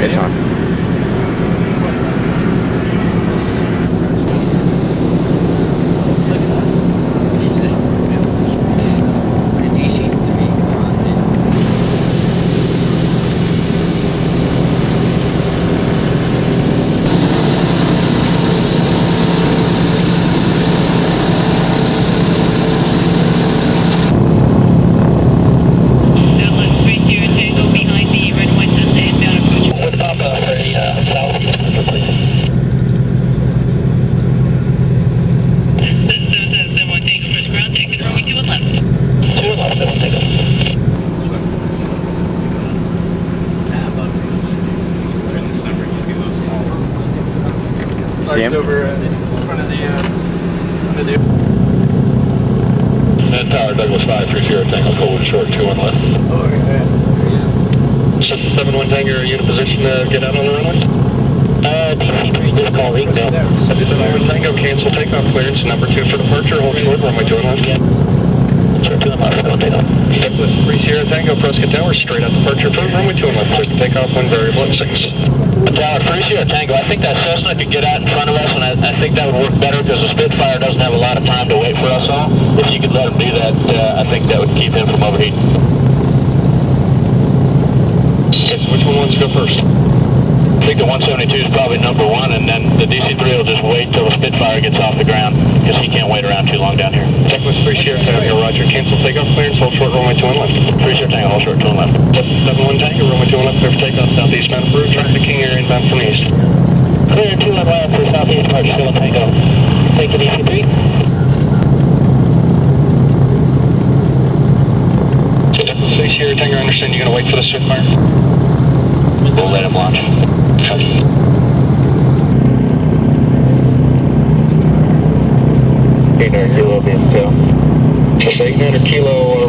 It's on. It's over uh, in front of the, uh, front of the... And Tower Douglas 530 Tango forward short 2 on left. Oh, yeah. 771 Tango, unit position to get out on the runway. Uh, DC-3, just call Ringdale. 771 Tango, cancel takeoff clearance, number 2 for departure, hold short, runway 2 on left. Short 2 and left, take off. Douglas 3 Sierra Tango, Prescott Tower, straight out departure approved, runway 2 on left, clear for takeoff, wind variable at 6. Tower, Free Sierra Tango, I think that Cessna could get out in front of us, and I, I think that would work better because the Spitfire doesn't have a lot of time to wait for us all. If you could let him do that, uh, I think that would keep him from overheating. Okay, so which one wants to go first? I think the 172 is probably number one, and then the DC-3 will just wait till the Spitfire gets off the ground because he can't wait around too long down here. Douglas 3 Sierra Tango, roger, cancel takeoff clearance, hold short, runway 2 on left. Free Sierra Tango, hold short, two and left. 771 Tango, runway 2 on left, clear for takeoff, southeast bound approved, traffic King Air inbound from east. Clear two and left for Southeast departure, in Tango. Take the DC-3. Douglas 3 Sierra Tango, I understand you're going to wait for the Spitfire? We'll let him launch. Kilo tail. Just eight nine kilo, roger.